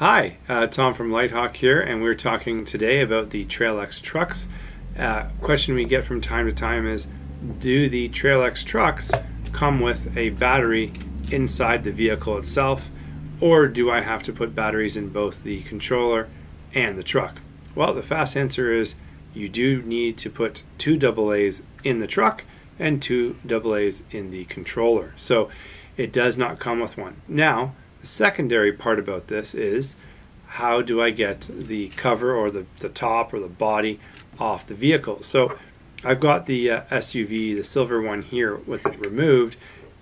Hi, uh, Tom from LiteHawk here, and we're talking today about the TrailX trucks. Uh, question we get from time to time is, do the TrailX trucks come with a battery inside the vehicle itself, or do I have to put batteries in both the controller and the truck? Well, the fast answer is you do need to put two AA's in the truck and two AA's in the controller. So it does not come with one. Now, secondary part about this is how do I get the cover or the, the top or the body off the vehicle? So I've got the uh, SUV, the silver one here with it removed.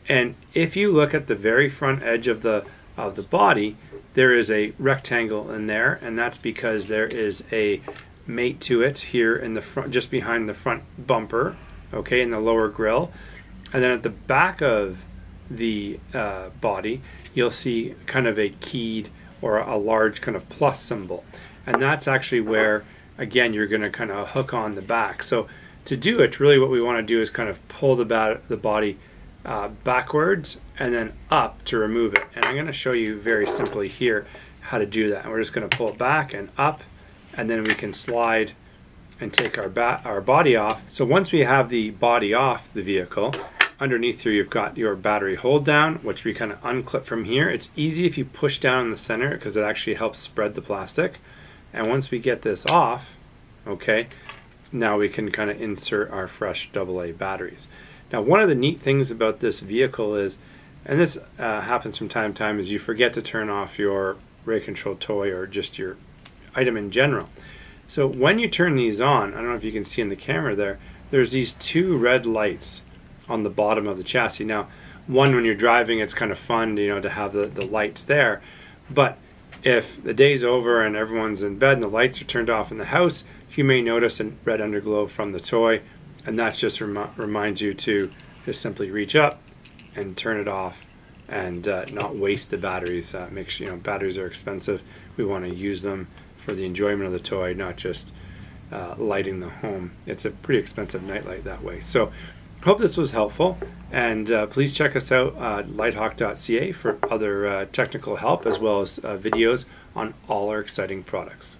And if you look at the very front edge of the of the body, there is a rectangle in there, and that's because there is a mate to it here in the front, just behind the front bumper, okay, in the lower grill. And then at the back of the uh, body, you'll see kind of a keyed or a large kind of plus symbol. And that's actually where, again, you're going to kind of hook on the back. So to do it, really what we want to do is kind of pull the, bat- the body uh, backwards and then up to remove it. And I'm going to show you very simply here how to do that. And we're just going to pull it back and up, and then we can slide and take our, our body off. So once we have the body off the vehicle, underneath here you've got your battery hold down which we kind of unclip from here. It's easy if you push down in the center because it actually helps spread the plastic. And once we get this off okay now we can kind of insert our fresh AA batteries. Now one of the neat things about this vehicle is and this uh, happens from time to time is you forget to turn off your rate control toy or just your item in general. So when you turn these on I don't know if you can see in the camera there there's these two red lights on the bottom of the chassis. Now, one, when you're driving, it's kind of fun, you know, to have the, the lights there. But if the day's over and everyone's in bed and the lights are turned off in the house, you may notice a red underglow from the toy, and that just rem- reminds you to just simply reach up and turn it off and uh, not waste the batteries. Uh, make sure, you know, batteries are expensive. We want to use them for the enjoyment of the toy, not just uh, lighting the home. It's a pretty expensive nightlight that way. So Hope this was helpful, and uh, please check us out at litehawk.ca for other uh, technical help as well as uh, videos on all our exciting products.